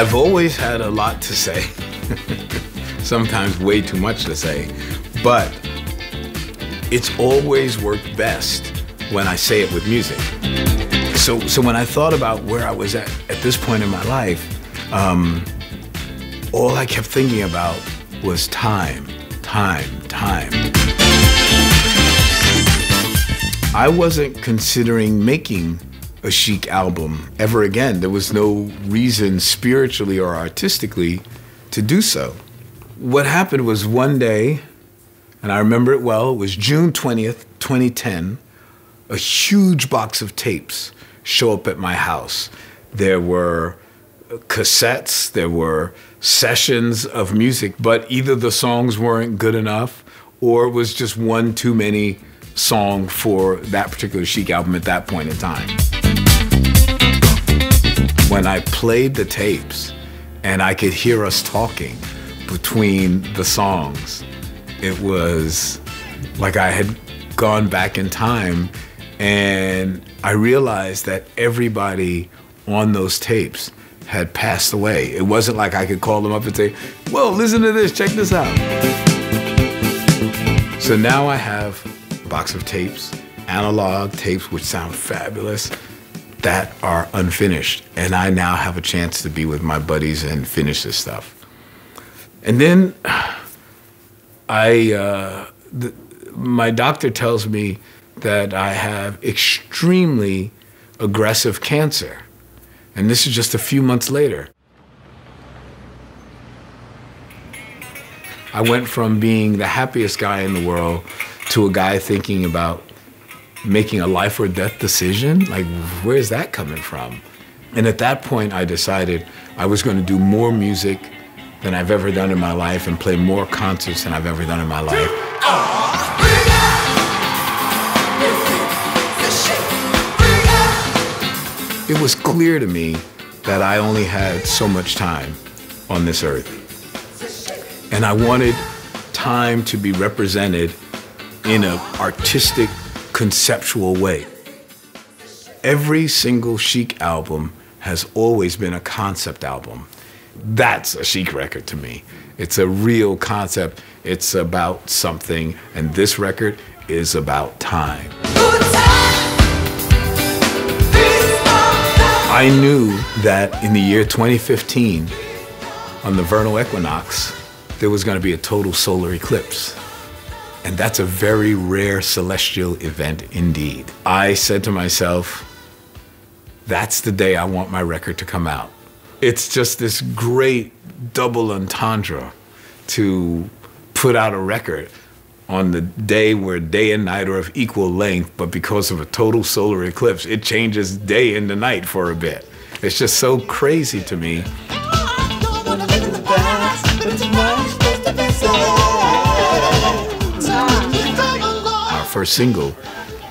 I've always had a lot to say, sometimes way too much to say, but it's always worked best when I say it with music. So, so when I thought about where I was at at this point in my life, um, all I kept thinking about was time, time, time. I wasn't considering making a chic album ever again. There was no reason spiritually or artistically to do so. What happened was one day, and I remember it well, it was June 20th, 2010, a huge box of tapes show up at my house. There were cassettes, there were sessions of music, but either the songs weren't good enough or it was just one too many song for that particular Chic album at that point in time. When I played the tapes and I could hear us talking between the songs, it was like I had gone back in time and I realized that everybody on those tapes had passed away. It wasn't like I could call them up and say, Whoa, listen to this, check this out. So now I have a box of tapes, analog tapes, which sound fabulous, that are unfinished. And I now have a chance to be with my buddies and finish this stuff. And then I, uh, the, my doctor tells me that I have extremely aggressive cancer. And this is just a few months later. I went from being the happiest guy in the world to a guy thinking about making a life or death decision. Like, where's that coming from? And at that point, I decided I was going to do more music than I've ever done in my life and play more concerts than I've ever done in my life. It was clear to me that I only had so much time on this earth. And I wanted time to be represented in an artistic, conceptual way. Every single Chic album has always been a concept album. That's a Chic record to me. It's a real concept. It's about something, and this record is about time. I knew that in the year 2015, on the vernal equinox, there was going to be a total solar eclipse. And that's a very rare celestial event indeed. I said to myself, that's the day I want my record to come out. It's just this great double entendre to put out a record on the day where day and night are of equal length, but because of a total solar eclipse, it changes day into night for a bit. It's just so crazy to me. First single,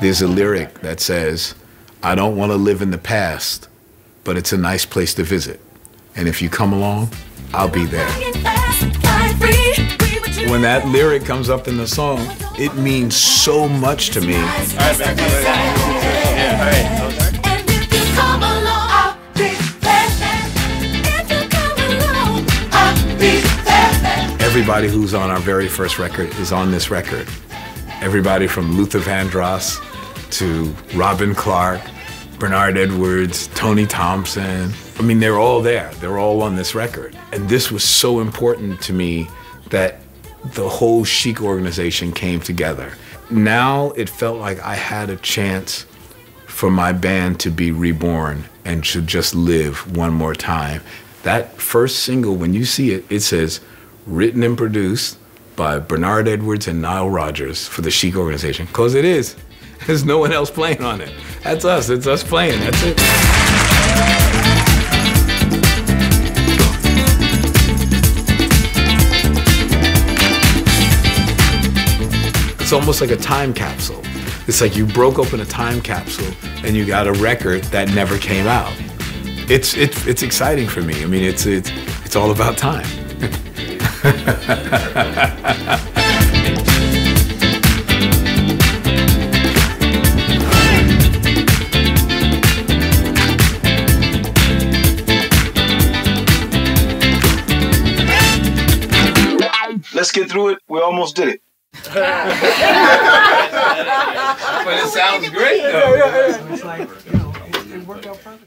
there's a lyric that says, I don't want to live in the past, but it's a nice place to visit. And if you come along, I'll be there. When that lyric comes up in the song, it means so much to me. Everybody who's on our very first record is on this record. Everybody from Luther Vandross to Robin Clark, Bernard Edwards, Tony Thompson. I mean, they're all there. They're all on this record. And this was so important to me that the whole Chic organization came together. Now it felt like I had a chance for my band to be reborn and to just live one more time. That first single, when you see it, it says, written and produced by Bernard Edwards and Nile Rodgers for the Chic organization, because it is. There's no one else playing on it. That's us, it's us playing, that's it. It's almost like a time capsule. It's like you broke open a time capsule and you got a record that never came out. It's, it's, it's exciting for me. I mean, it's, it's, it's all about time. Let's get through it. We almost did it. but it sounds great though. It, it worked out perfect.